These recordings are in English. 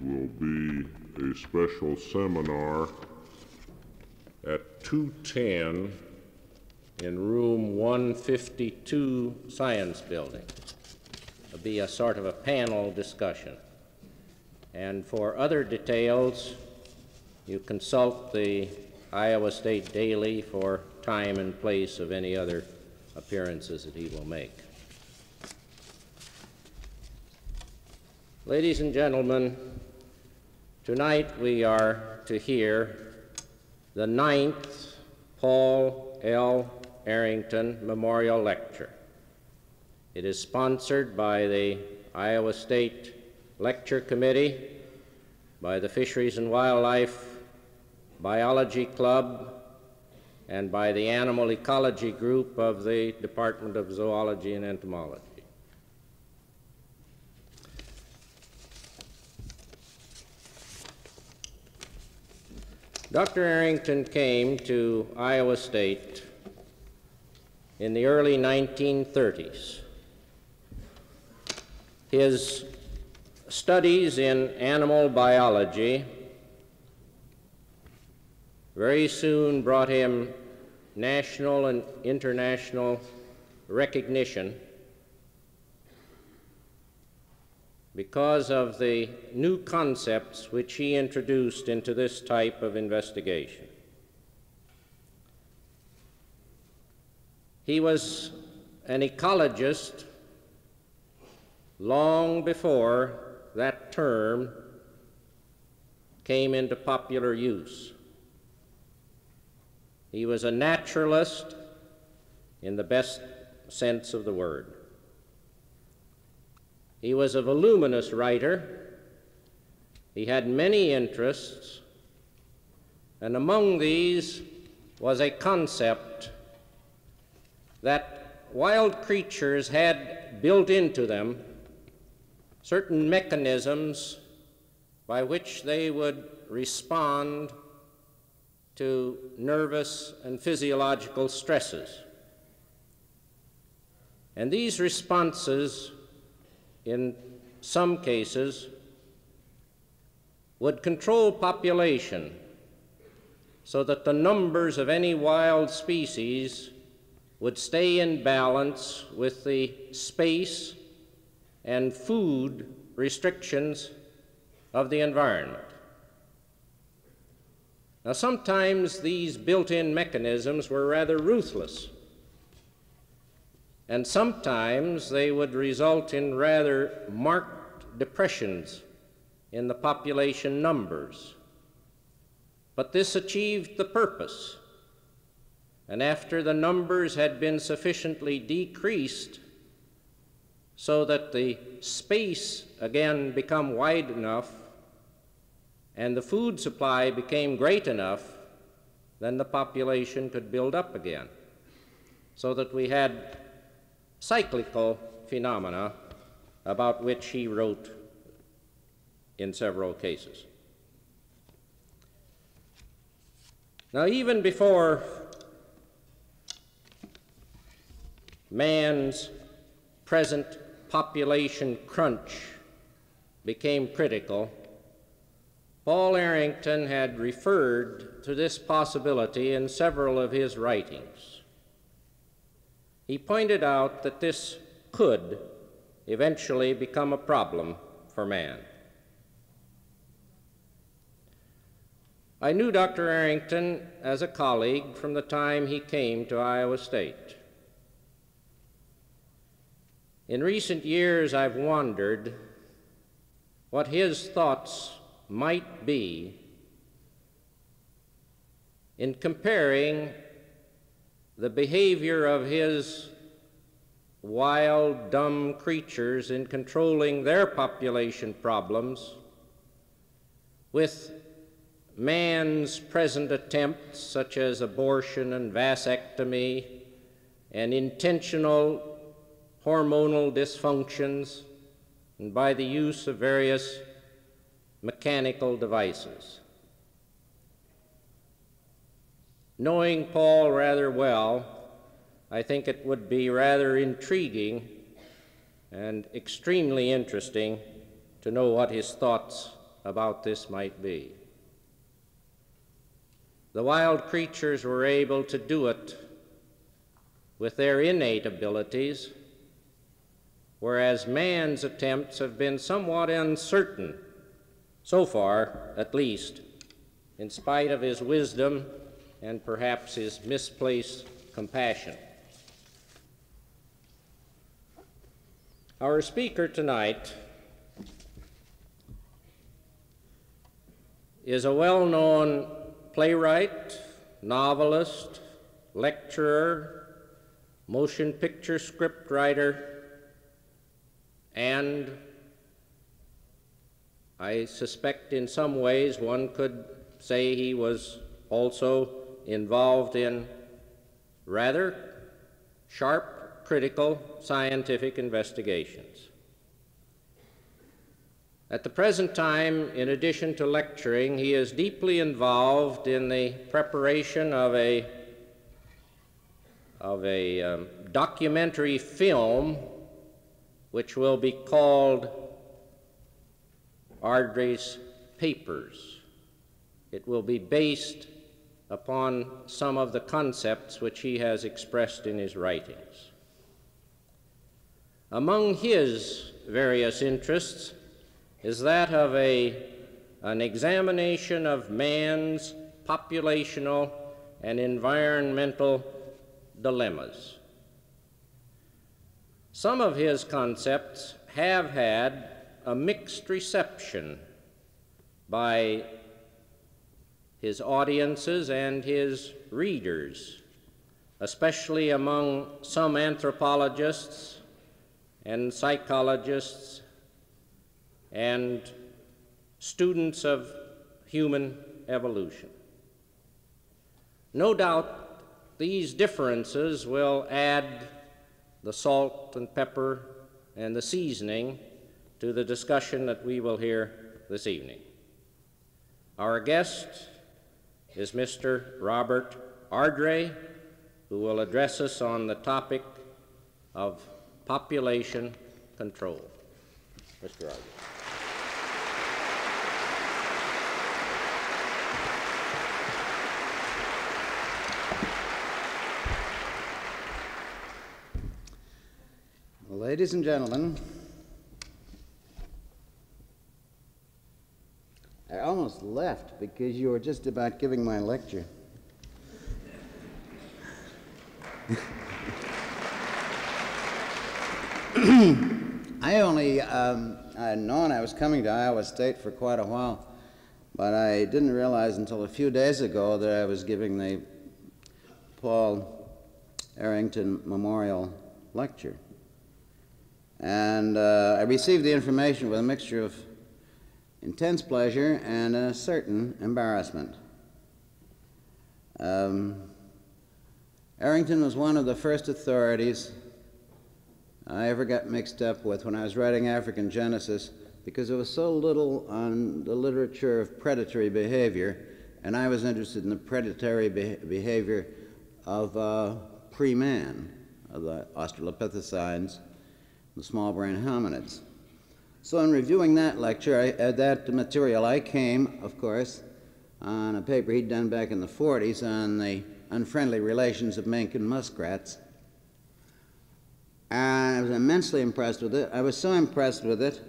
will be a special seminar at 210 in room 152 Science Building. It'll be a sort of a panel discussion. And for other details, you consult the Iowa State Daily for time and place of any other appearances that he will make. Ladies and gentlemen, tonight we are to hear the ninth Paul L. Errington Memorial Lecture. It is sponsored by the Iowa State Lecture Committee, by the Fisheries and Wildlife Biology Club, and by the Animal Ecology Group of the Department of Zoology and Entomology. Dr. Errington came to Iowa State in the early 1930s. His studies in animal biology very soon brought him national and international recognition because of the new concepts which he introduced into this type of investigation. He was an ecologist long before that term came into popular use. He was a naturalist in the best sense of the word. He was a voluminous writer. He had many interests, and among these was a concept that wild creatures had built into them certain mechanisms by which they would respond to nervous and physiological stresses. And these responses in some cases, would control population so that the numbers of any wild species would stay in balance with the space and food restrictions of the environment. Now, sometimes these built in mechanisms were rather ruthless and sometimes they would result in rather marked depressions in the population numbers. But this achieved the purpose. And after the numbers had been sufficiently decreased so that the space again become wide enough and the food supply became great enough, then the population could build up again. So that we had cyclical phenomena about which he wrote in several cases. Now, even before man's present population crunch became critical, Paul Errington had referred to this possibility in several of his writings. He pointed out that this could eventually become a problem for man. I knew Dr. Errington as a colleague from the time he came to Iowa State. In recent years, I've wondered what his thoughts might be in comparing the behavior of his wild, dumb creatures in controlling their population problems with man's present attempts, such as abortion and vasectomy, and intentional hormonal dysfunctions, and by the use of various mechanical devices. Knowing Paul rather well, I think it would be rather intriguing and extremely interesting to know what his thoughts about this might be. The wild creatures were able to do it with their innate abilities, whereas man's attempts have been somewhat uncertain, so far at least, in spite of his wisdom and perhaps his misplaced compassion. Our speaker tonight is a well known playwright, novelist, lecturer, motion picture script writer, and I suspect in some ways one could say he was also involved in rather sharp, critical scientific investigations. At the present time, in addition to lecturing, he is deeply involved in the preparation of a, of a um, documentary film which will be called Ardrey's Papers. It will be based upon some of the concepts which he has expressed in his writings. Among his various interests is that of a, an examination of man's populational and environmental dilemmas. Some of his concepts have had a mixed reception by his audiences and his readers, especially among some anthropologists and psychologists and students of human evolution. No doubt these differences will add the salt and pepper and the seasoning to the discussion that we will hear this evening. Our guest is Mr. Robert Ardrey, who will address us on the topic of population control. Mr. Ardrey. Ladies and gentlemen, I almost left because you were just about giving my lecture. I only um, I had known I was coming to Iowa State for quite a while, but I didn't realize until a few days ago that I was giving the Paul Errington Memorial Lecture. And uh, I received the information with a mixture of intense pleasure and a certain embarrassment. Um, Errington was one of the first authorities I ever got mixed up with when I was writing African Genesis because there was so little on the literature of predatory behavior, and I was interested in the predatory be behavior of uh, pre man, of the Australopithecines the small brain hominids. So in reviewing that lecture, I, uh, that material, I came, of course, on a paper he'd done back in the 40s on the unfriendly relations of mink and muskrats. And I was immensely impressed with it. I was so impressed with it,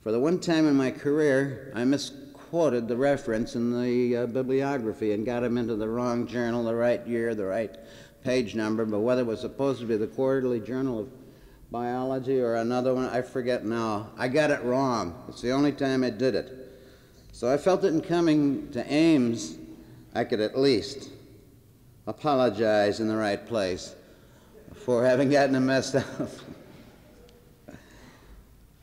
for the one time in my career, I misquoted the reference in the uh, bibliography and got him into the wrong journal, the right year, the right page number, but whether it was supposed to be the Quarterly Journal of biology or another one, I forget now. I got it wrong. It's the only time I did it. So I felt that in coming to Ames, I could at least apologize in the right place for having gotten it messed up.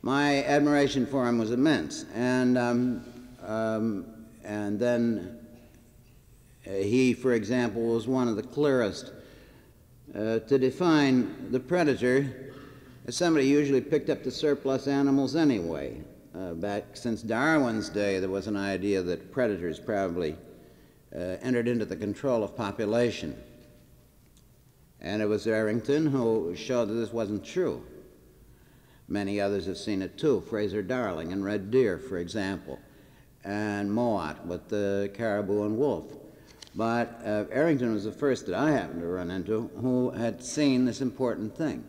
My admiration for him was immense. And, um, um, and then uh, he, for example, was one of the clearest uh, to define the predator somebody usually picked up the surplus animals anyway. Uh, back since Darwin's day, there was an idea that predators probably uh, entered into the control of population. And it was Errington who showed that this wasn't true. Many others have seen it too. Fraser Darling and Red Deer, for example, and Mowat with the caribou and wolf. But uh, Errington was the first that I happened to run into who had seen this important thing.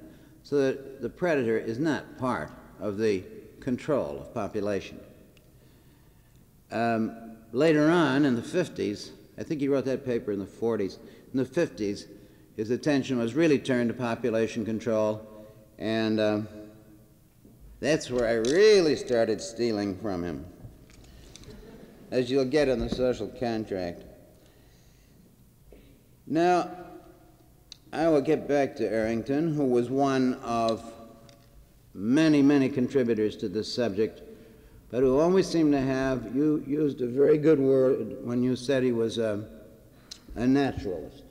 So that the predator is not part of the control of population. Um, later on in the 50s, I think he wrote that paper in the 40s, in the 50s, his attention was really turned to population control, and um, that's where I really started stealing from him, as you'll get in the social contract. Now, I will get back to Errington, who was one of many, many contributors to this subject, but who always seemed to have, you used a very good word when you said he was a, a naturalist,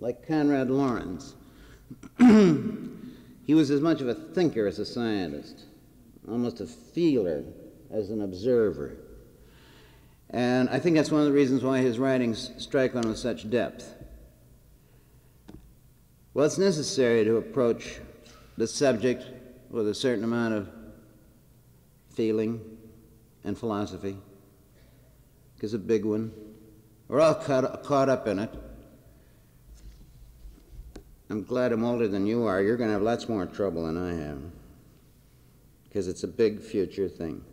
like Konrad Lorenz. he was as much of a thinker as a scientist, almost a feeler as an observer. And I think that's one of the reasons why his writings strike one with such depth. Well, it's necessary to approach the subject with a certain amount of feeling and philosophy, because a big one. We're all caught, caught up in it. I'm glad I'm older than you are. You're going to have lots more trouble than I have, because it's a big future thing.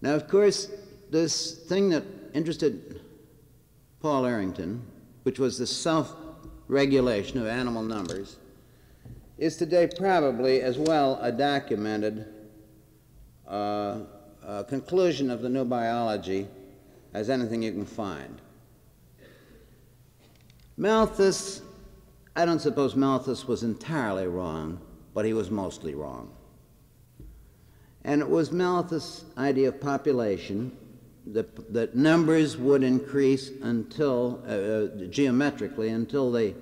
Now, of course, this thing that interested Paul Errington, which was the self regulation of animal numbers, is today probably as well a documented uh, uh, conclusion of the new biology as anything you can find. Malthus, I don't suppose Malthus was entirely wrong, but he was mostly wrong. And it was Malthus' idea of population that, that numbers would increase until, uh, uh, geometrically, until they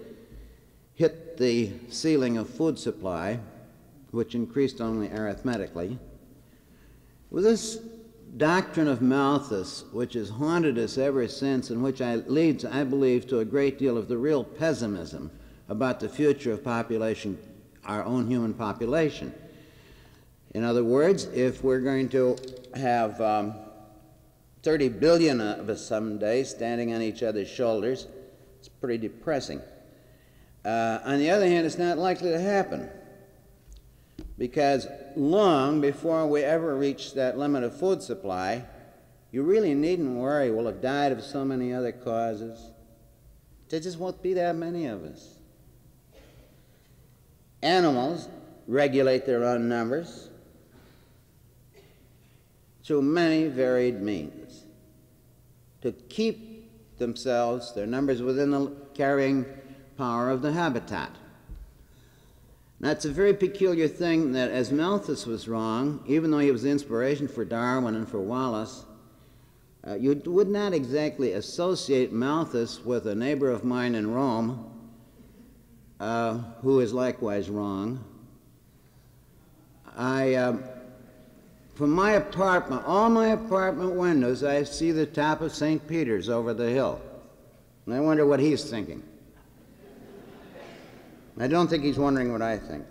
hit the ceiling of food supply, which increased only arithmetically. With this doctrine of Malthus, which has haunted us ever since, and which I, leads, I believe, to a great deal of the real pessimism about the future of population, our own human population. In other words, if we're going to have um, 30 billion of us someday standing on each other's shoulders, it's pretty depressing. Uh, on the other hand, it's not likely to happen because long before we ever reach that limit of food supply, you really needn't worry. We'll have died of so many other causes. There just won't be that many of us. Animals regulate their own numbers through many varied means to keep themselves, their numbers within the carrying power of the habitat. That's a very peculiar thing that, as Malthus was wrong, even though he was the inspiration for Darwin and for Wallace, uh, you would not exactly associate Malthus with a neighbor of mine in Rome uh, who is likewise wrong. I, uh, from my apartment, all my apartment windows, I see the top of St. Peter's over the hill. And I wonder what he's thinking. I don't think he's wondering what I think.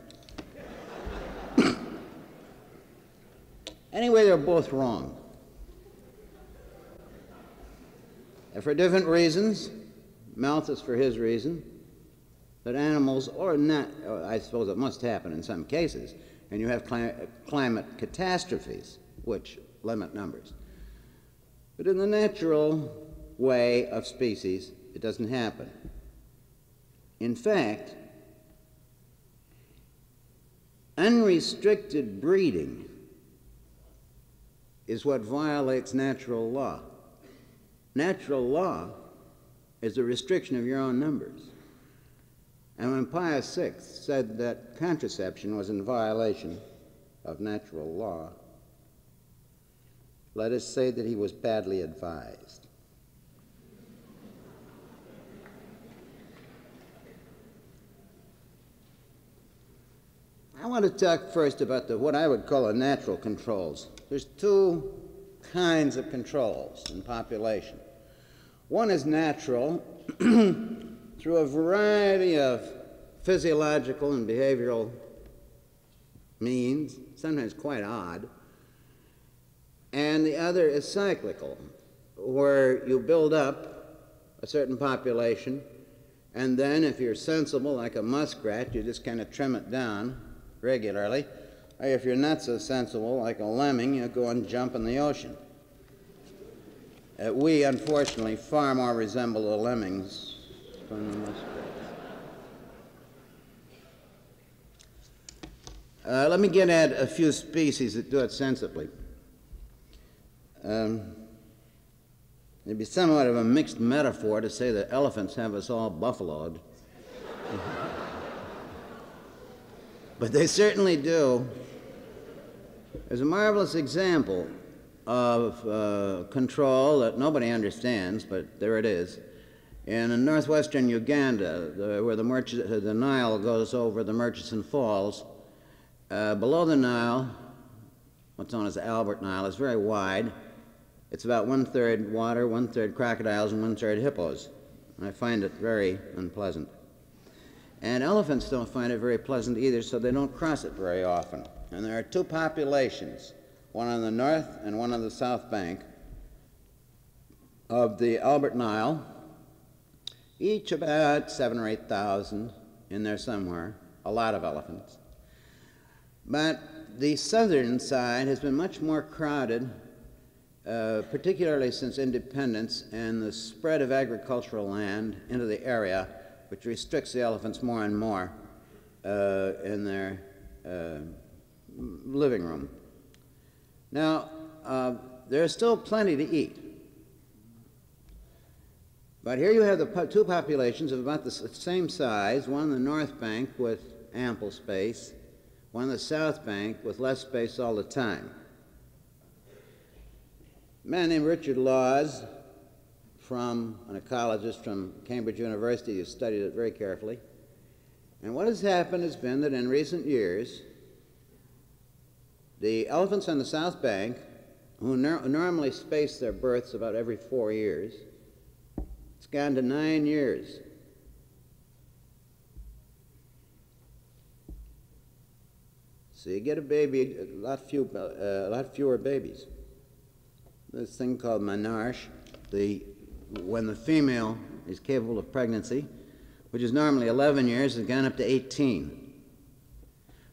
anyway, they're both wrong. And for different reasons, Malthus for his reason, that animals, or not, I suppose it must happen in some cases, and you have cli climate catastrophes, which limit numbers. But in the natural way of species, it doesn't happen. In fact, Unrestricted breeding is what violates natural law. Natural law is a restriction of your own numbers. And when Pius VI said that contraception was in violation of natural law, let us say that he was badly advised. I want to talk first about the, what I would call the natural controls. There's two kinds of controls in population. One is natural through a variety of physiological and behavioral means, sometimes quite odd. And the other is cyclical, where you build up a certain population, and then if you're sensible, like a muskrat, you just kind of trim it down regularly. Or if you're not so sensible, like a lemming, you go and jump in the ocean. Uh, we, unfortunately, far more resemble the lemmings Uh, let me get at a few species that do it sensibly. Um, it'd be somewhat of a mixed metaphor to say that elephants have us all buffaloed. but they certainly do. There's a marvelous example of uh, control that nobody understands, but there it is. In northwestern Uganda, the, where the, the Nile goes over the Murchison Falls, uh, below the Nile, what's known as the Albert Nile, is very wide. It's about one third water, one third crocodiles, and one third hippos. I find it very unpleasant. And elephants don't find it very pleasant either, so they don't cross it very often. And there are two populations one on the north and one on the south bank of the Albert Nile, each about seven or eight thousand in there somewhere, a lot of elephants. But the southern side has been much more crowded, uh, particularly since independence and the spread of agricultural land into the area, which restricts the elephants more and more uh, in their uh, living room. Now, uh, there's still plenty to eat. But here you have the two populations of about the same size, one on the north bank with ample space, one on the south bank with less space all the time. A man named Richard Laws, from an ecologist from Cambridge University, who studied it very carefully. And what has happened has been that in recent years, the elephants on the South Bank, who nor- normally space their births about every four years, gone to nine years. So you get a baby, a lot, few, uh, a lot fewer babies. This thing called menarche, the, when the female is capable of pregnancy, which is normally 11 years, has gone up to 18.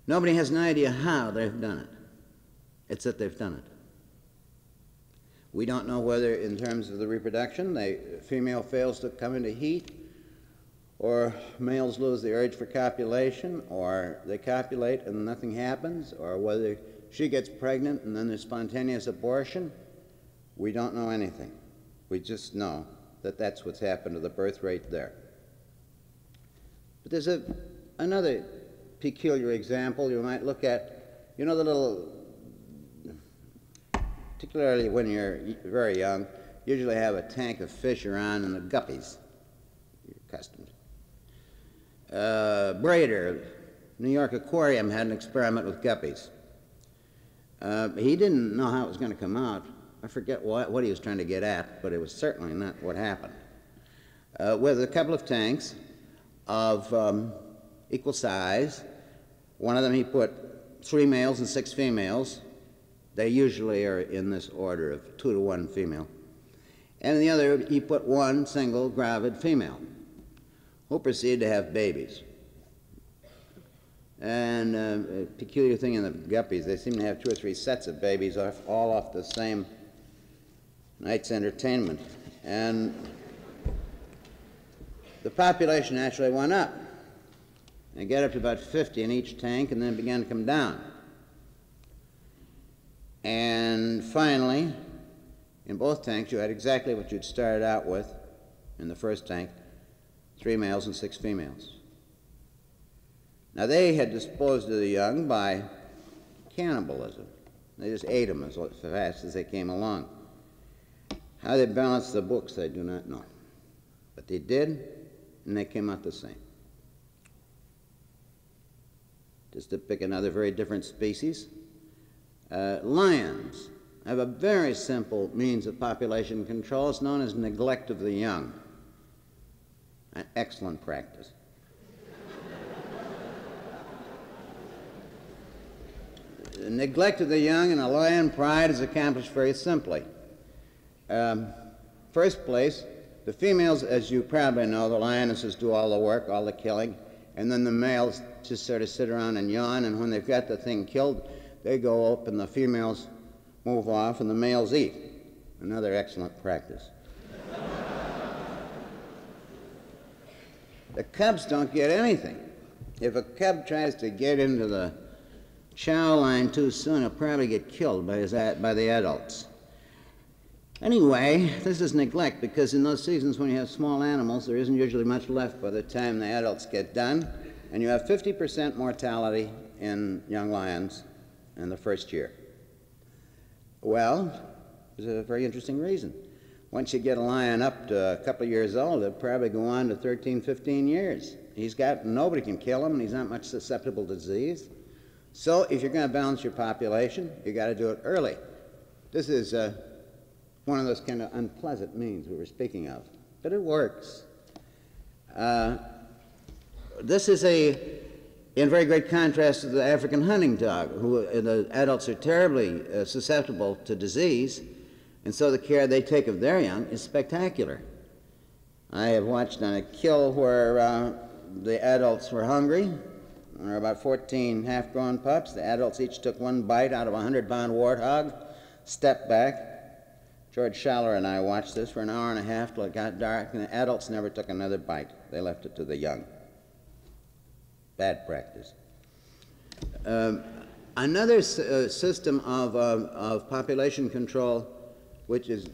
Nobody has an idea how they've done it. It's that they've done it. We don't know whether, in terms of the reproduction, the female fails to come into heat, or males lose the urge for copulation, or they copulate and nothing happens, or whether she gets pregnant and then there's spontaneous abortion. We don't know anything. We just know that that's what's happened to the birth rate there. But there's a, another peculiar example you might look at. You know the little particularly when you're very young, usually have a tank of fish around and the guppies. You're accustomed. Uh, Breder, New York Aquarium, had an experiment with guppies. Uh, he didn't know how it was going to come out. I forget what, what he was trying to get at, but it was certainly not what happened. Uh, with a couple of tanks of um, equal size, one of them he put three males and six females, they usually are in this order of two to one female. And in the other, he put one single gravid female who proceeded to have babies. And uh, a peculiar thing in the guppies, they seem to have two or three sets of babies off, all off the same night's entertainment. And the population actually went up. They got up to about 50 in each tank and then began to come down. And finally, in both tanks, you had exactly what you'd started out with in the first tank three males and six females. Now, they had disposed of the young by cannibalism. They just ate them as fast as they came along. How they balanced the books, I do not know. But they did, and they came out the same. Just to pick another very different species, uh, Lions have a very simple means of population control. It's known as neglect of the young. An excellent practice. the neglect of the young in a lion pride is accomplished very simply. Um, first place, the females, as you probably know, the lionesses do all the work, all the killing, and then the males just sort of sit around and yawn, and when they've got the thing killed, they go up and the females move off and the males eat. Another excellent practice. the cubs don't get anything. If a cub tries to get into the chow line too soon, he'll probably get killed by, his, by the adults. Anyway, this is neglect because in those seasons when you have small animals, there isn't usually much left by the time the adults get done, and you have 50% mortality in young lions in the first year. Well, there's a very interesting reason. Once you get a lion up to a couple of years old, it'll probably go on to 13, 15 years. He's got, nobody can kill him, and he's not much susceptible to disease. So if you're going to balance your population, you got to do it early. This is uh, one of those kind of unpleasant means we were speaking of, but it works. Uh, this is a, in very great contrast to the African hunting dog, who uh, the adults are terribly uh, susceptible to disease, and so the care they take of their young is spectacular. I have watched on a kill where uh, the adults were hungry, there were about 14 half grown pups. The adults each took one bite out of a 100 pound warthog, stepped back. George Schaller and I watched this for an hour and a half till it got dark, and the adults never took another bite. They left it to the young. Bad practice. Um, another uh, system of, uh, of population control, which is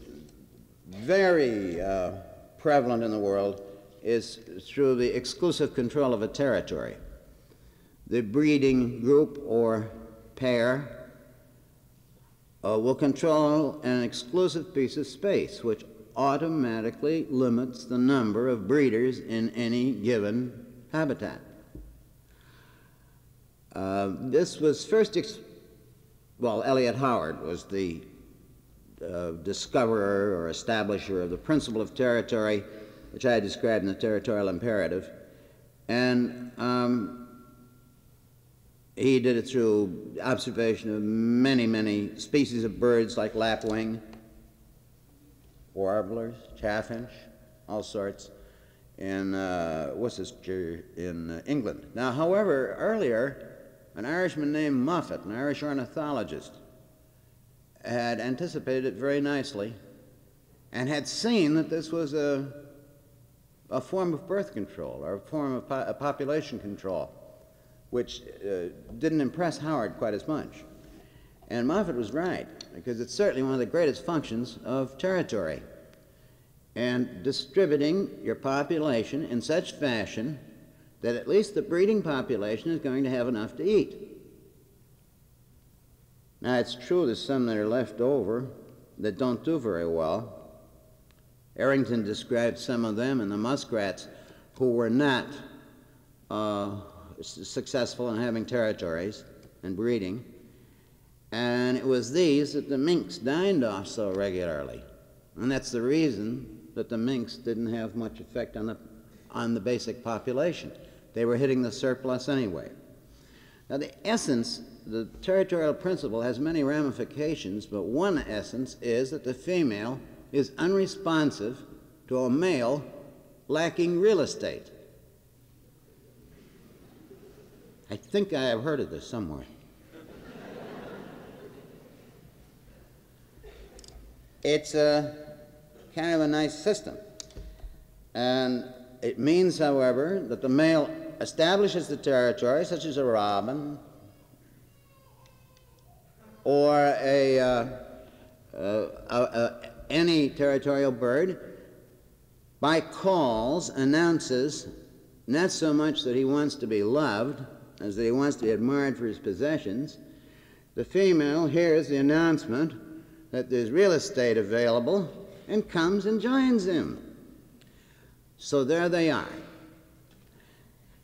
very uh, prevalent in the world, is through the exclusive control of a territory the breeding group or pair uh, will control an exclusive piece of space, which automatically limits the number of breeders in any given habitat. Uh, this was first, well, Eliot Howard was the uh, discoverer or establisher of the principle of territory, which I described in the territorial imperative. And um, he did it through observation of many, many species of birds like lapwing, warblers, chaffinch, all sorts, in uh, Worcestershire in England. Now, however, earlier, an Irishman named Moffat, an Irish ornithologist, had anticipated it very nicely and had seen that this was a, a form of birth control or a form of po- population control which uh, didn't impress Howard quite as much. And Moffat was right, because it's certainly one of the greatest functions of territory. And distributing your population in such fashion that at least the breeding population is going to have enough to eat. Now, it's true there's some that are left over that don't do very well. Errington described some of them and the muskrats who were not uh, successful in having territories and breeding. And it was these that the minks dined off so regularly. And that's the reason that the minks didn't have much effect on the, on the basic population. They were hitting the surplus anyway. Now, the essence, the territorial principle has many ramifications, but one essence is that the female is unresponsive to a male lacking real estate. I think I have heard of this somewhere. it's a kind of a nice system. And it means, however, that the male establishes the territory, such as a robin or a, uh, uh, any territorial bird, by calls announces not so much that he wants to be loved as that he wants to be admired for his possessions. The female hears the announcement that there's real estate available and comes and joins him. So there they are.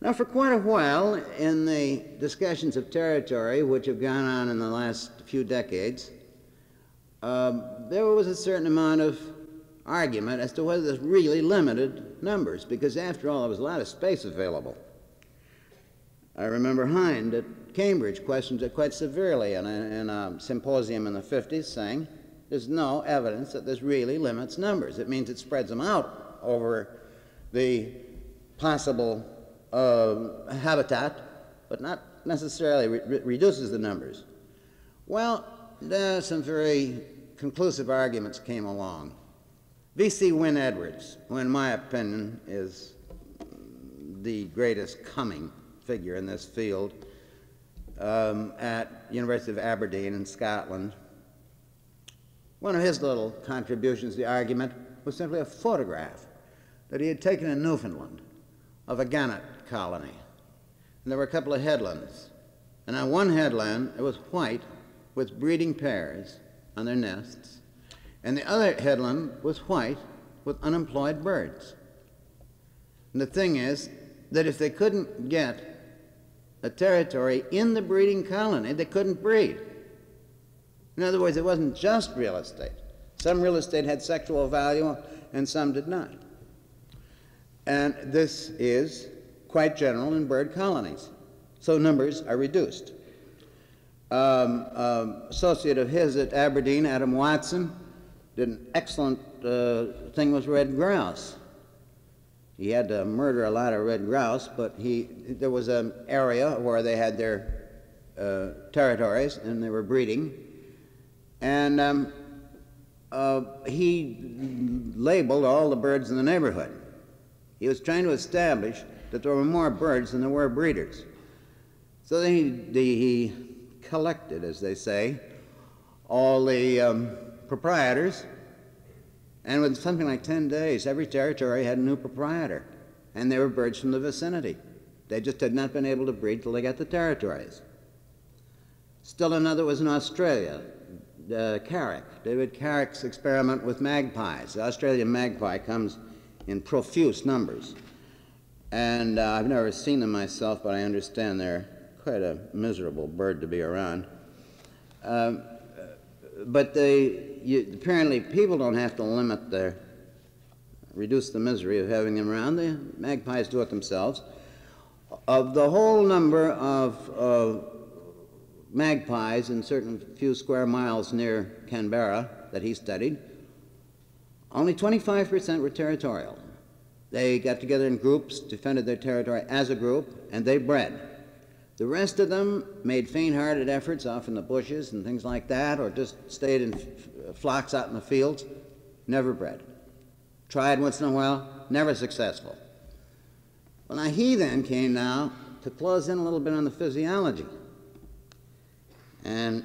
Now, for quite a while in the discussions of territory, which have gone on in the last few decades, um, there was a certain amount of argument as to whether there's really limited numbers, because after all, there was a lot of space available. I remember Hinde at Cambridge questioned it quite severely in a, in a symposium in the 50s, saying there's no evidence that this really limits numbers. It means it spreads them out over the possible habitat, but not necessarily re reduces the numbers. Well, some very conclusive arguments came along. V.C. Wynne Edwards, who in my opinion is the greatest coming figure in this field, um, at University of Aberdeen in Scotland. One of his little contributions to the argument was simply a photograph that he had taken in Newfoundland of a gannet colony. And there were a couple of headlands. And on one headland, it was white with breeding pairs on their nests. And the other headland was white with unemployed birds. And the thing is that if they couldn't get a territory in the breeding colony, they couldn't breed. In other words, it wasn't just real estate. Some real estate had sexual value and some did not. And this is quite general in bird colonies. So numbers are reduced. Um, um, associate of his at Aberdeen, Adam Watson, did an excellent uh, thing with red grouse. He had to murder a lot of red grouse, but he, there was an area where they had their uh, territories and they were breeding. And um, uh, he labeled all the birds in the neighborhood. He was trying to establish that there were more birds than there were breeders. So then he, he collected, as they say, all the um, proprietors and within something like 10 days, every territory had a new proprietor. And they were birds from the vicinity. They just had not been able to breed till they got the territories. Still another was in Australia, uh, Carrick. David Carrick's experiment with magpies. The Australian magpie comes in profuse numbers. And uh, I've never seen them myself, but I understand they're quite a miserable bird to be around. Um, but they, you, apparently people don't have to limit their, reduce the misery of having them around. The magpies do it themselves. Of the whole number of uh, magpies in certain few square miles near Canberra that he studied, only 25% were territorial. They got together in groups, defended their territory as a group, and they bred. The rest of them made faint-hearted efforts off in the bushes and things like that, or just stayed in uh, flocks out in the fields, never bred. Tried once in a while, never successful. Well, now he then came now to close in a little bit on the physiology. And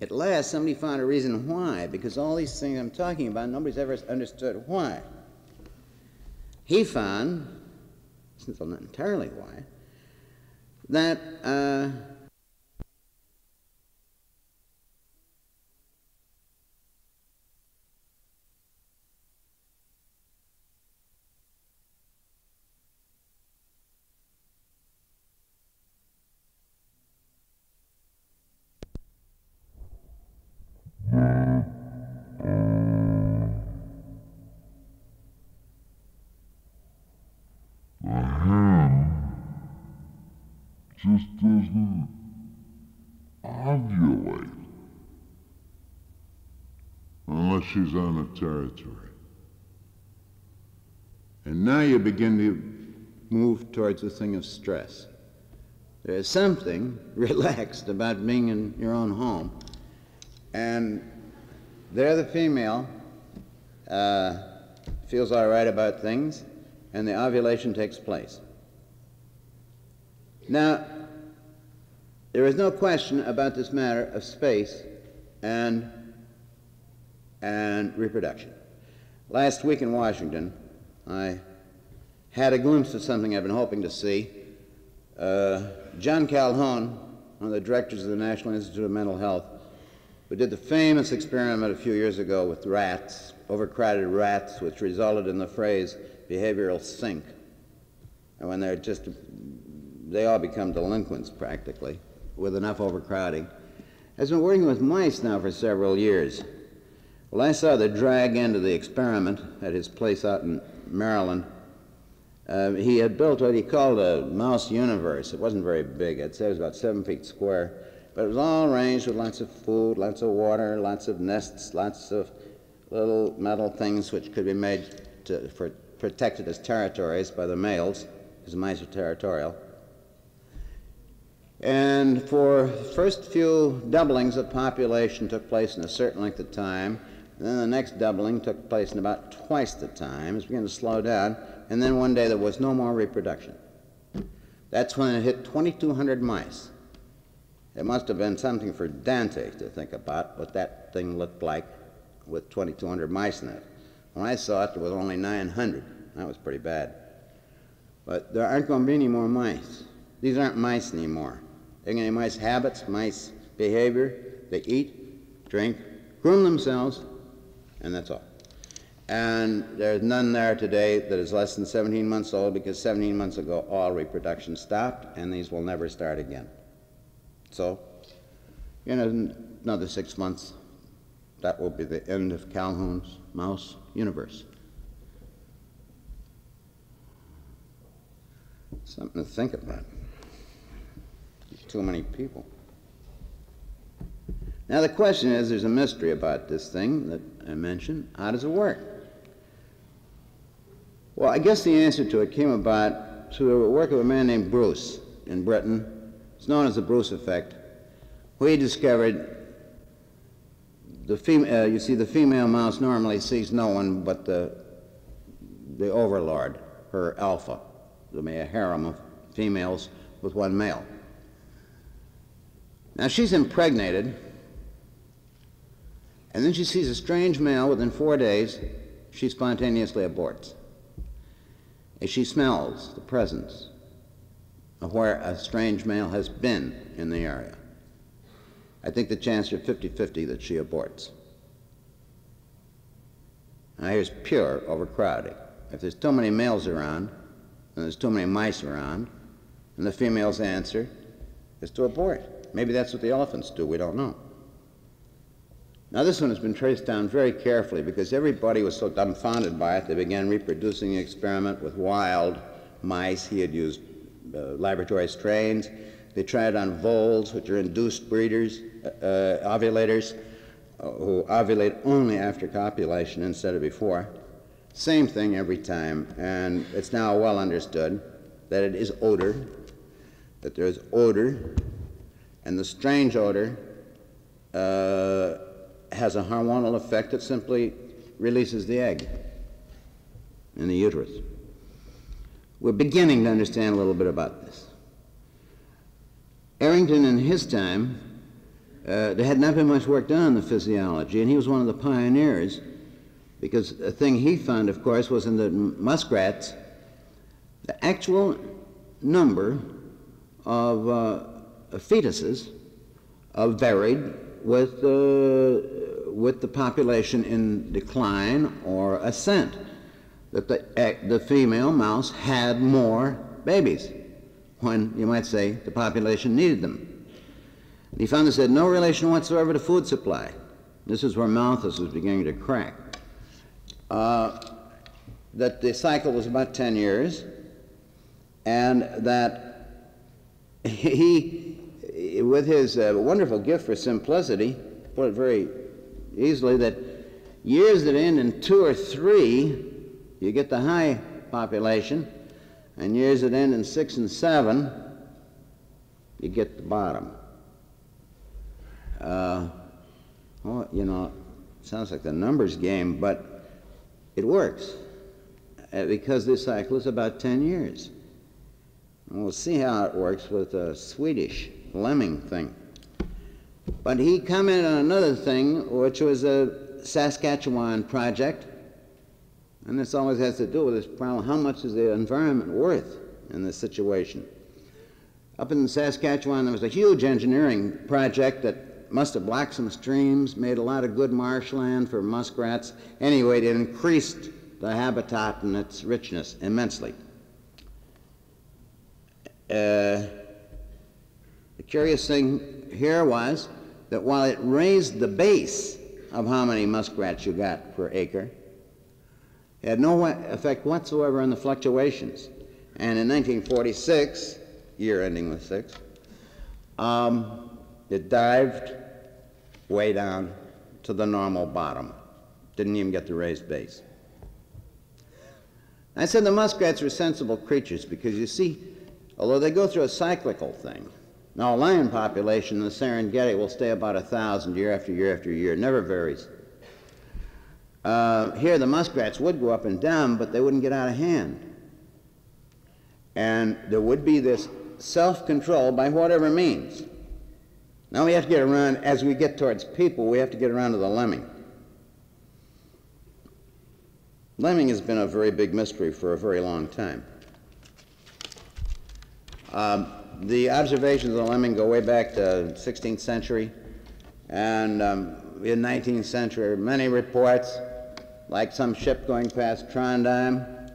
at last, somebody found a reason why, because all these things I'm talking about, nobody's ever understood why. He found, since I'm not entirely why, that uh, just doesn't ovulate unless she's on a territory. And now you begin to move towards a thing of stress. There's something relaxed about being in your own home. And there the female uh, feels all right about things, and the ovulation takes place. Now, there is no question about this matter of space and, and reproduction. Last week in Washington, I had a glimpse of something I've been hoping to see. Uh, John Calhoun, one of the directors of the National Institute of Mental Health, who did the famous experiment a few years ago with rats, overcrowded rats, which resulted in the phrase behavioral sink. And when they're just they all become delinquents practically with enough overcrowding. Has been working with mice now for several years. Well, I saw the drag end of the experiment at his place out in Maryland Uh, he had built what he called a mouse universe. It wasn't very big. I'd say it was about seven feet square. But it was all arranged with lots of food, lots of water, lots of nests, lots of little metal things which could be made to, for, protected as territories by the males, because mice are territorial. And for the first few doublings of population took place in a certain length of time. Then the next doubling took place in about twice the time. It's beginning to slow down. And then one day there was no more reproduction. That's when it hit 2,200 mice. It must have been something for Dante to think about what that thing looked like with 2,200 mice in it. When I saw it, there was only 900. That was pretty bad. But there aren't going to be any more mice. These aren't mice anymore. They're going to mice habits, mice behavior. They eat, drink, groom themselves, and that's all. And there's none there today that is less than 17 months old because 17 months ago all reproduction stopped, and these will never start again. So, in another six months, that will be the end of Calhoun's mouse universe. Something to think about. Too many people. Now, the question is there's a mystery about this thing that I mentioned. How does it work? Well, I guess the answer to it came about through the work of a man named Bruce in Britain. It's known as the Bruce effect, where he discovered the fem- uh, you see, the female mouse normally sees no one but the, the overlord, her alpha. the harem of females with one male. Now she's impregnated, and then she sees a strange male within four days, she spontaneously aborts. As she smells the presence of where a strange male has been in the area. I think the chances are 50 50 that she aborts. Now, here's pure overcrowding. If there's too many males around, and there's too many mice around, and the female's answer is to abort. Maybe that's what the elephants do, we don't know. Now, this one has been traced down very carefully because everybody was so dumbfounded by it, they began reproducing the experiment with wild mice. He had used uh, laboratory strains. They tried it on voles, which are induced breeders, uh, uh, ovulators, uh, who ovulate only after copulation instead of before. Same thing every time, and it's now well understood that it is odor, that there is odor, and the strange odor uh, has a hormonal effect that simply releases the egg in the uterus. We're beginning to understand a little bit about this. Errington, in his time, uh, there had not been much work done on the physiology, and he was one of the pioneers because the thing he found, of course, was in the muskrats, the actual number of uh, fetuses varied with, uh, with the population in decline or ascent. That the, eh, the female mouse had more babies when, you might say, the population needed them. He found this had no relation whatsoever to food supply. This is where Malthus was beginning to crack. Uh, that the cycle was about 10 years, and that he, with his uh, wonderful gift for simplicity, put it very easily that years that end in two or three, you get the high population, and years that end in six and seven, you get the bottom. Uh, well, you know, sounds like the numbers game, but it works uh, because this cycle is about 10 years. And we'll see how it works with a Swedish lemming thing. But he commented on another thing, which was a Saskatchewan project, and this always has to do with this problem how much is the environment worth in this situation? Up in Saskatchewan, there was a huge engineering project that must have blocked some streams, made a lot of good marshland for muskrats. Anyway, it increased the habitat and its richness immensely. Uh, curious thing here was that while it raised the base of how many muskrats you got per acre, it had no effect whatsoever on the fluctuations. And in 1946, year ending with six, um, it dived way down to the normal bottom. Didn't even get the raised base. I said the muskrats are sensible creatures because you see, although they go through a cyclical thing, now a lion population in the Serengeti will stay about a thousand year after year after year, it never varies. Uh, here the muskrats would go up and down, but they wouldn't get out of hand. And there would be this self-control by whatever means. Now we have to get around, as we get towards people, we have to get around to the lemming. Lemming has been a very big mystery for a very long time. Um, the observations of the lemming go way back to 16th century, and um, in 19th century, many reports, like some ship going past Trondheim,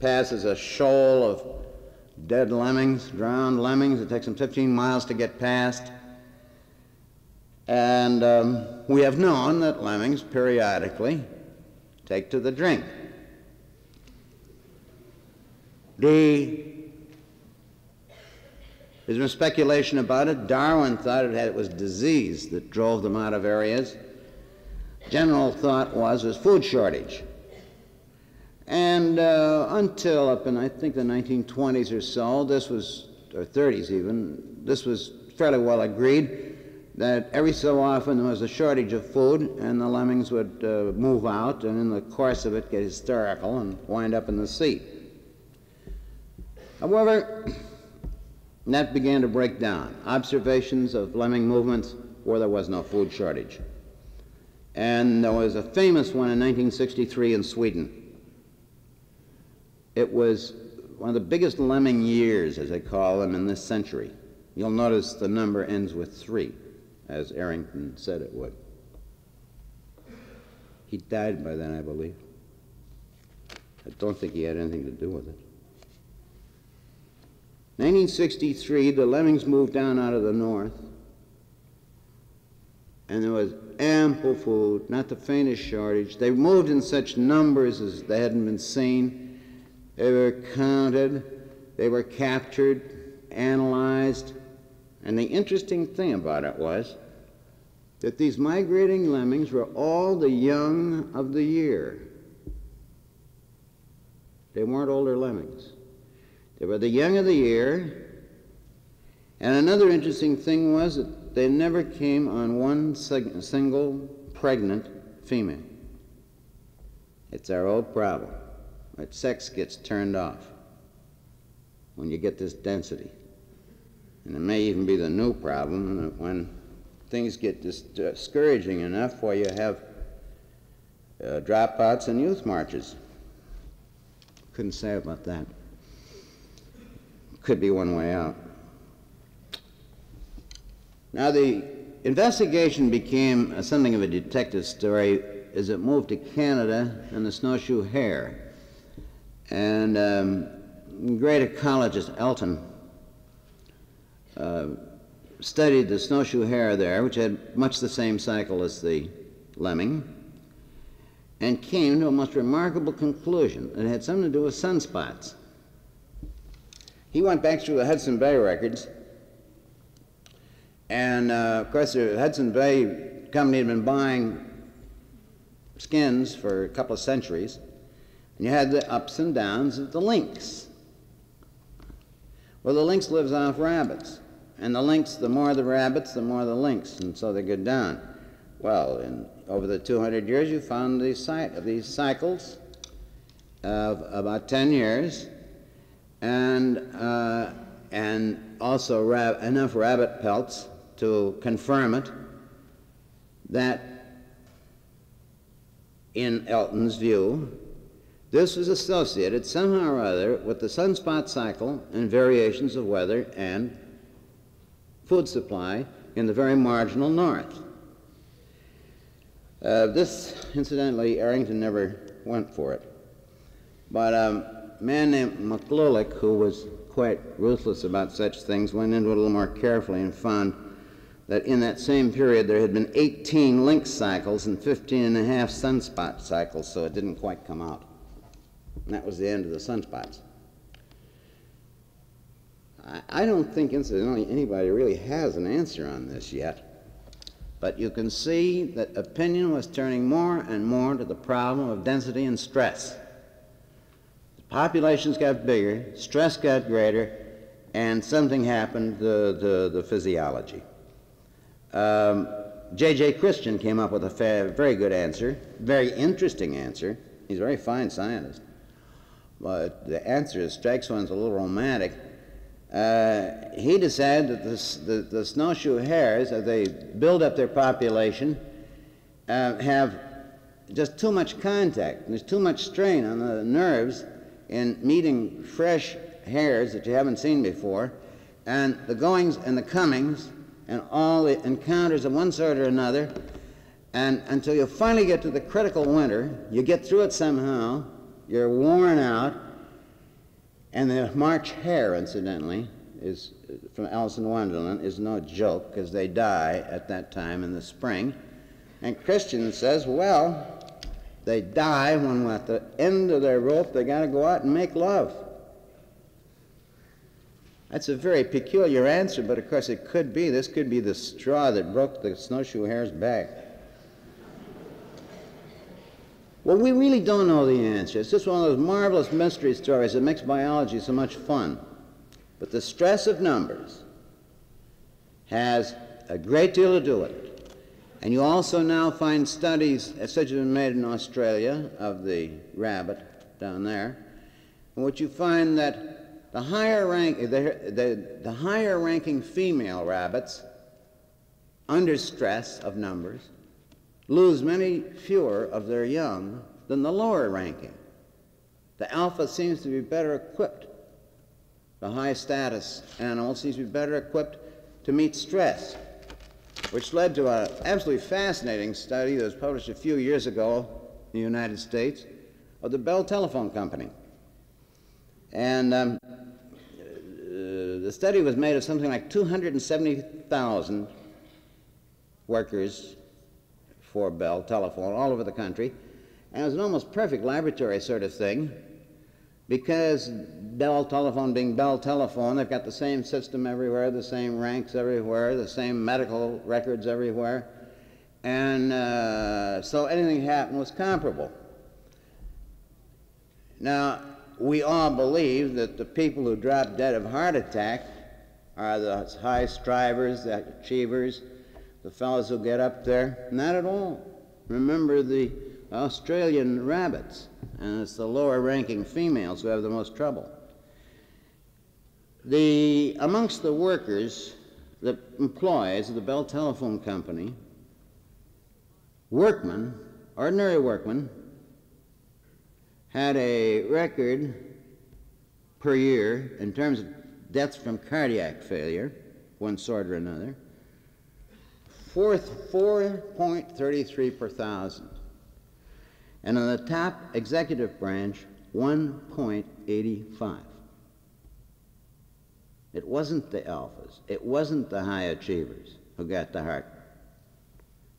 passes a shoal of dead lemmings, drowned lemmings. It takes them 15 miles to get past. And um, we have known that lemmings periodically take to the drink. The, there's been speculation about it. Darwin thought it, had, it was disease that drove them out of areas. General thought was was food shortage. And uh, until up in, I think, the 1920s or so, this was, or 30s even, this was fairly well agreed that every so often there was a shortage of food and the lemmings would uh, move out and in the course of it get hysterical and wind up in the sea. However, that began to break down. Observations of lemming movements where there was no food shortage. And there was a famous one in 1963 in Sweden. It was one of the biggest lemming years, as they call them, in this century. You'll notice the number ends with three, as Errington said it would. He died by then, I believe. I don't think he had anything to do with it. 1963, the lemmings moved down out of the north, and there was ample food, not the faintest shortage. They moved in such numbers as they hadn't been seen. They were counted, they were captured, analyzed, and the interesting thing about it was that these migrating lemmings were all the young of the year. They weren't older lemmings. They were the young of the year. And another interesting thing was that they never came on one single pregnant female. It's our old problem. That sex gets turned off when you get this density. And it may even be the new problem that when things get discouraging enough where you have uh, dropouts and youth marches. Couldn't say about that could be one way out. Now, the investigation became something of a detective story as it moved to Canada and the snowshoe hare. And um, great ecologist Elton uh, studied the snowshoe hare there, which had much the same cycle as the lemming, and came to a most remarkable conclusion. It had something to do with sunspots. He went back through the Hudson Bay records, and uh, of course, the Hudson Bay company had been buying skins for a couple of centuries, and you had the ups and downs of the lynx. Well, the lynx lives off rabbits, and the lynx, the more the rabbits, the more the lynx, and so they go down. Well, in, over the 200 years, you found these, these cycles of about 10 years, and, uh, and also rab enough rabbit pelts to confirm it that in Elton's view, this was associated somehow or other with the sunspot cycle and variations of weather and food supply in the very marginal north. Uh, this, incidentally, Errington never went for it. But um, man named MacLulich, who was quite ruthless about such things, went into it a little more carefully and found that in that same period there had been 18 lynx cycles and 15 and a half sunspot cycles, so it didn't quite come out. And that was the end of the sunspots. I, I don't think, incidentally, anybody really has an answer on this yet. But you can see that opinion was turning more and more to the problem of density and stress. Populations got bigger, stress got greater, and something happened to, the physiology. J.J. Um, Christian came up with a very good answer, very interesting answer. He's a very fine scientist. But the answer strikes one as a little romantic. Uh, he decided that the, the, the, snowshoe hares, as they build up their population, uh, have just too much contact. There's too much strain on the nerves in meeting fresh hares that you haven't seen before, and the goings and the comings and all the encounters of one sort or another, and until you finally get to the critical winter, you get through it somehow, you're worn out, and the March hare, incidentally, is from Alice in Wonderland, is no joke because they die at that time in the spring. And Christian says, well, they die when at the end of their rope they got to go out and make love. That's a very peculiar answer, but of course it could be. This could be the straw that broke the snowshoe hare's back. Well, we really don't know the answer. It's just one of those marvelous mystery stories that makes biology so much fun. But the stress of numbers has a great deal to do with it. And you also now find studies, uh, such as have been made in Australia, of the rabbit down there, And what you find that the higher, rank, uh, the, the, the higher ranking female rabbits, under stress of numbers, lose many fewer of their young than the lower ranking. The alpha seems to be better equipped. The high status animal seems to be better equipped to meet stress, which led to an absolutely fascinating study that was published a few years ago in the United States of the Bell Telephone Company. And um, uh, the study was made of something like 270,000 workers for Bell Telephone all over the country. And it was an almost perfect laboratory sort of thing because Bell Telephone being Bell Telephone, they've got the same system everywhere, the same ranks everywhere, the same medical records everywhere. And uh, so anything happened was comparable. Now, we all believe that the people who drop dead of heart attack are the high strivers, the achievers, the fellows who get up there. Not at all. Remember the Australian rabbits, and it's the lower ranking females who have the most trouble. The, amongst the workers, the employees of the Bell Telephone Company, workmen, ordinary workmen, had a record per year in terms of deaths from cardiac failure, one sort or another, 4.33 per thousand. And on the top executive branch, 1.85. It wasn't the alphas, it wasn't the high achievers who got the heart.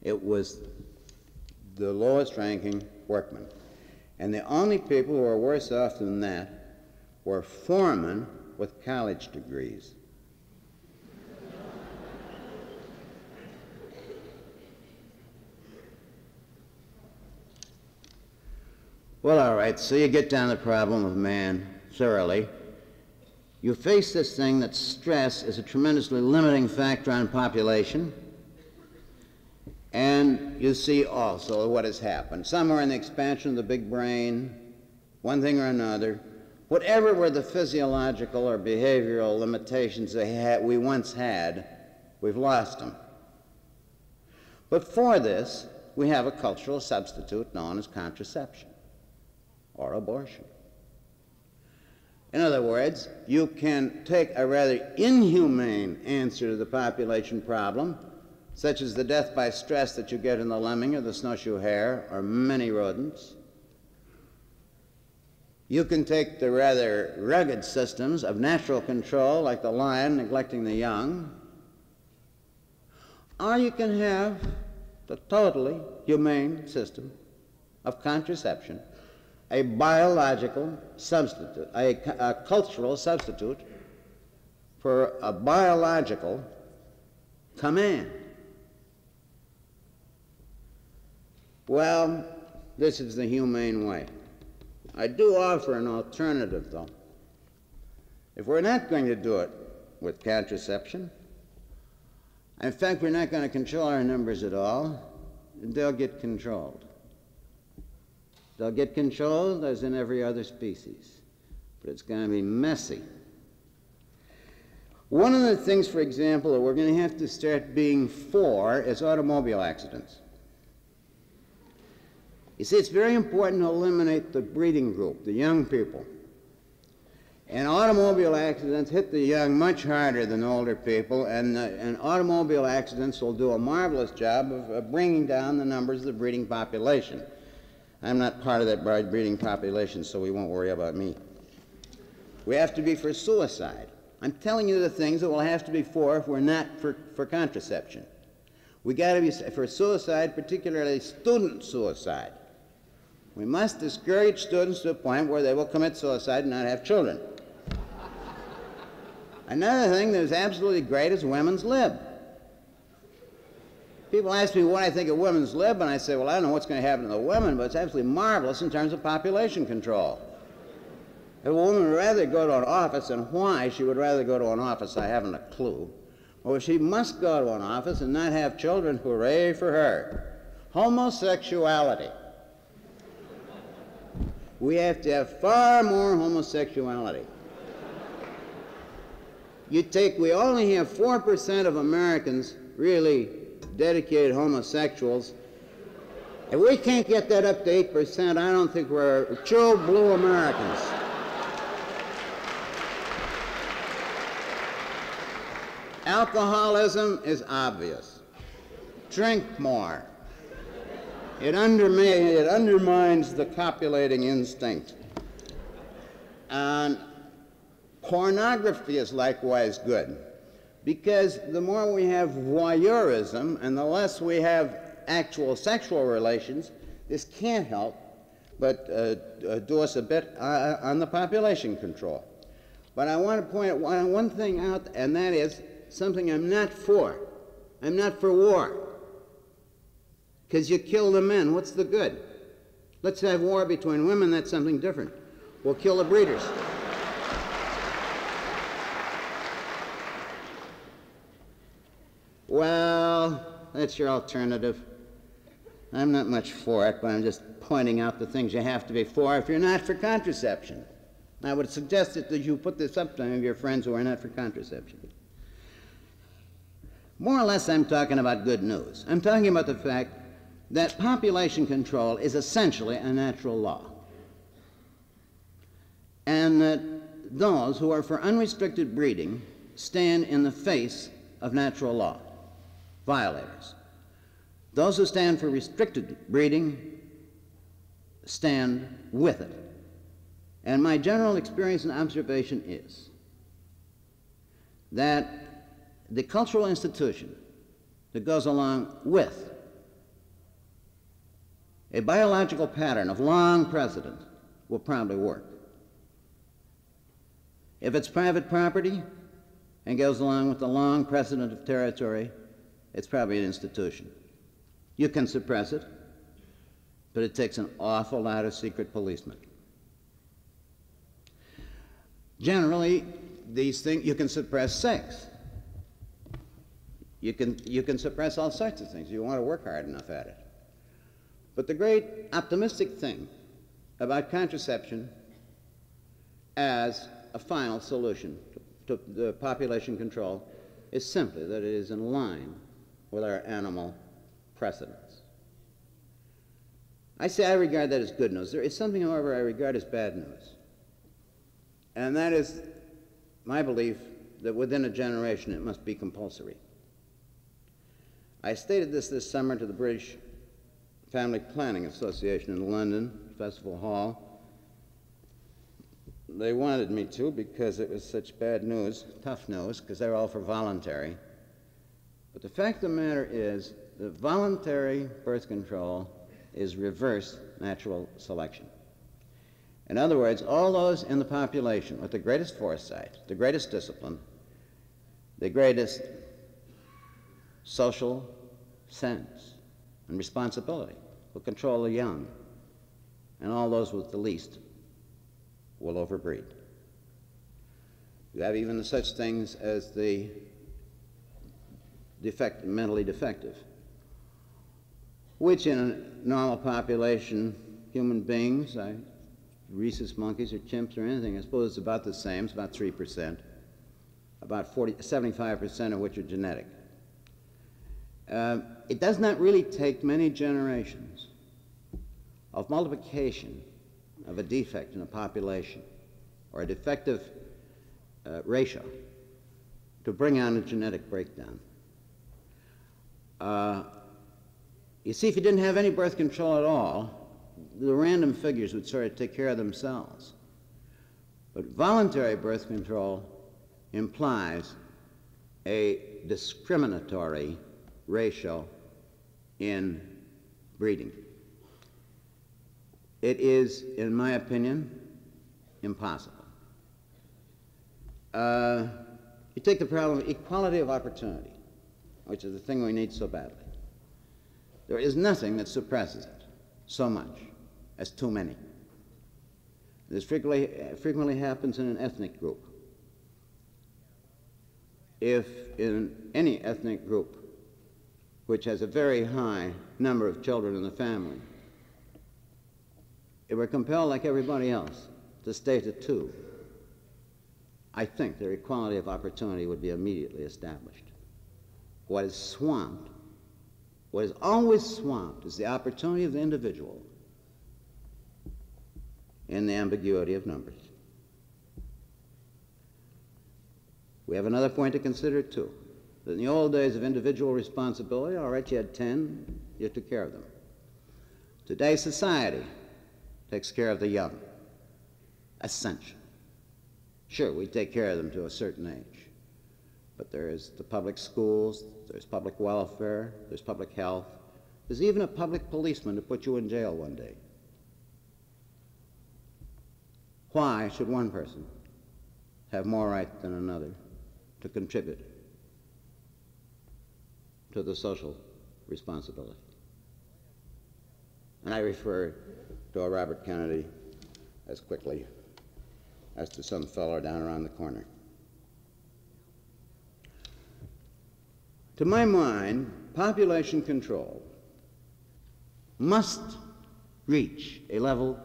It was the lowest ranking workmen. And the only people who were worse off than that were foremen with college degrees. Well, all right, so you get down the problem of man thoroughly. You face this thing that stress is a tremendously limiting factor on population. And you see also what has happened. Somewhere in the expansion of the big brain, one thing or another, whatever were the physiological or behavioral limitations had, we once had, we've lost them. But for this, we have a cultural substitute known as contraception or abortion. In other words, you can take a rather inhumane answer to the population problem, such as the death by stress that you get in the lemming or the snowshoe hare or many rodents. You can take the rather rugged systems of natural control, like the lion neglecting the young, or you can have the totally humane system of contraception a biological substitute, a, a cultural substitute for a biological command. Well, this is the humane way. I do offer an alternative, though. If we're not going to do it with contraception, in fact, we're not going to control our numbers at all, they'll get controlled. They'll get controlled as in every other species, but it's going to be messy. One of the things, for example, that we're going to have to start being for is automobile accidents. You see, it's very important to eliminate the breeding group, the young people. And automobile accidents hit the young much harder than older people, and, uh, and automobile accidents will do a marvelous job of, of bringing down the numbers of the breeding population. I'm not part of that breeding population, so we won't worry about me. We have to be for suicide. I'm telling you the things that we'll have to be for if we're not for, for contraception. We got to be for suicide, particularly student suicide. We must discourage students to a point where they will commit suicide and not have children. Another thing that is absolutely great is women's lib. People ask me what I think of women's lib, and I say, well, I don't know what's going to happen to the women, but it's absolutely marvelous in terms of population control. If a woman would rather go to an office, and why she would rather go to an office, I haven't a clue. Or she must go to an office and not have children, hooray for her. Homosexuality. We have to have far more homosexuality. You take, we only have 4% of Americans really dedicated homosexuals. If we can't get that up to 8%, I don't think we're true blue Americans. Alcoholism is obvious. Drink more. It, it undermines the copulating instinct. And pornography is likewise good because the more we have voyeurism and the less we have actual sexual relations, this can't help but uh, uh, do us a bit uh, on the population control. But I want to one thing out, and that is something I'm not for. I'm not for war because you kill the men. What's the good? Let's have war between women, that's something different. We'll kill the breeders. Well, that's your alternative. I'm not much for it, but I'm just pointing out the things you have to be for if you're not for contraception. I would suggest that you put this up to some of your friends who are not for contraception. More or less, I'm talking about good news. I'm talking about the fact that population control is essentially a natural law. And that those who are for unrestricted breeding stand in the face of natural law, violators. Those who stand for restricted breeding stand with it. And my general experience and observation is that the cultural institution that goes along with a biological pattern of long precedent will probably work. If it's private property and goes along with the long precedent of territory, it's probably an institution. You can suppress it, but it takes an awful lot of secret policemen. Generally, these things, you can suppress sex. You can, you can suppress all sorts of things. You want to work hard enough at it. But the great optimistic thing about contraception as a final solution to, to the population control is simply that it is in line with our animal precedents. I say I regard that as good news. There is something, however, I regard as bad news. And that is my belief that within a generation it must be compulsory. I stated this this summer to the British Family Planning Association in London, Festival Hall. They wanted me to because it was such bad news, tough news, because they're all for voluntary. But the fact of the matter is that voluntary birth control is reverse natural selection. In other words, all those in the population with the greatest foresight, the greatest discipline, the greatest social sense and responsibility will control the young, and all those with the least will overbreed. You have even such things as the defect, mentally defective, which in a normal population, human beings, I, rhesus monkeys or chimps or anything, I suppose it's about the same, it's about 3%, about 40, 75% of which are genetic. Uh, it does not really take many generations of multiplication of a defect in a population or a defective uh, ratio to bring on a genetic breakdown. Uh, you see, if you didn't have any birth control at all, the random figures would sort of take care of themselves. But voluntary birth control implies a discriminatory ratio in breeding. It is, in my opinion, impossible. Uh, you take the problem of equality of opportunity, which is the thing we need so badly. There is nothing that suppresses it so much as too many. This frequently, frequently happens in an ethnic group. If in any ethnic group which has a very high number of children in the family, it were compelled, like everybody else, to stay to two, I think their equality of opportunity would be immediately established. What is swamped, what is always swamped, is the opportunity of the individual in the ambiguity of numbers. We have another point to consider, too. That in the old days of individual responsibility, all right, you had 10, you took care of them. Today, society takes care of the young. Essential. Sure, we take care of them to a certain age. But there is the public schools, there's public welfare, there's public health. There's even a public policeman to put you in jail one day. Why should one person have more right than another to contribute to the social responsibility? And I refer to a Robert Kennedy as quickly as to some fellow down around the corner. To my mind, population control must reach a level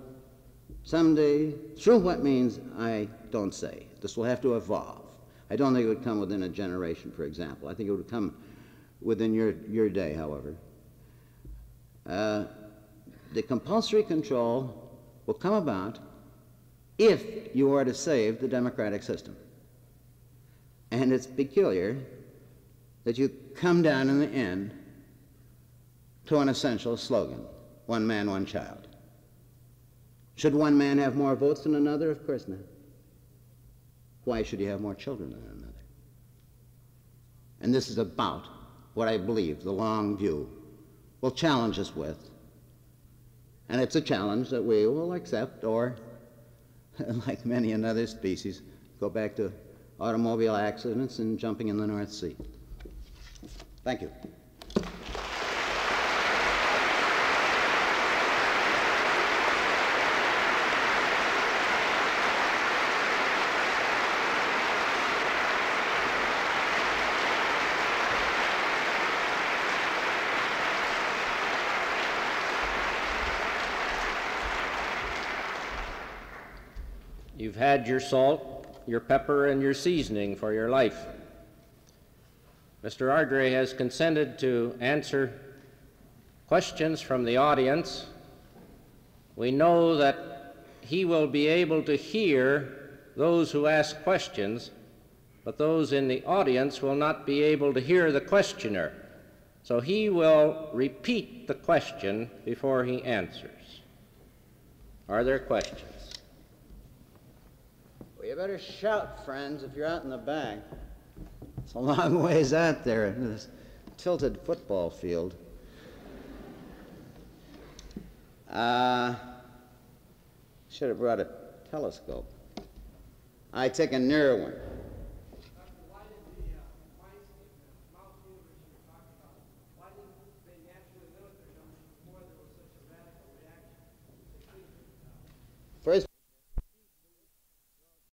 someday, through what means I don't say. This will have to evolve. I don't think it would come within a generation, for example. I think it would come within your, your day, however. Uh, the compulsory control will come about if you are to save the democratic system. And it's peculiar that you come down in the end to an essential slogan one man, one child. Should one man have more votes than another? Of course not. Why should he have more children than another? And this is about what I believe the long view will challenge us with. And it's a challenge that we will accept or like many another species, go back to automobile accidents and jumping in the North Sea. Thank you. You've had your salt, your pepper, and your seasoning for your life. Mr. Ardrey has consented to answer questions from the audience. We know that he will be able to hear those who ask questions, but those in the audience will not be able to hear the questioner. So he will repeat the question before he answers. Are there questions? Well, you better shout, friends, if you're out in the back. It's a long ways out there in this tilted football field. Uh, should have brought a telescope. I take a nearer one.